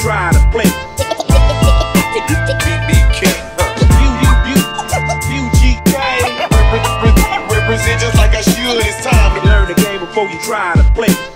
try to play. Represent just like I should. It's time to Learn the game before you try to play.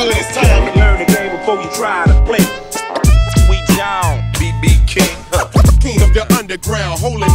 Should. It's time to Learn the game before you try to play. We down, BB King, huh? king of the underground, holding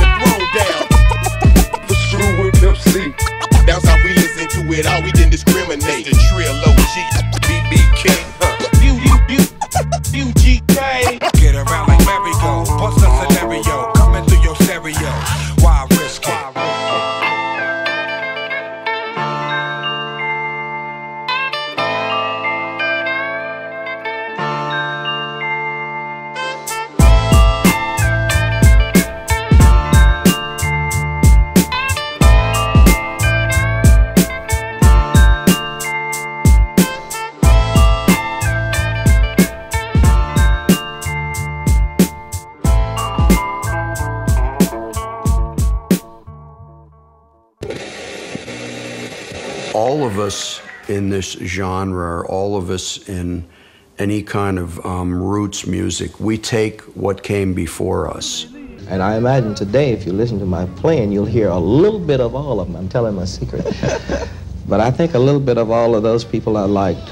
all of us in this genre, all of us in any kind of um, roots music, we take what came before us. And I imagine today, if you listen to my playing, you'll hear a little bit of all of them. I'm telling my secret. but I think a little bit of all of those people I liked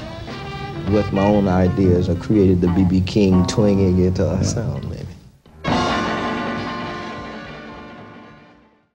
with my own ideas or created the B.B. King twingy guitar sound.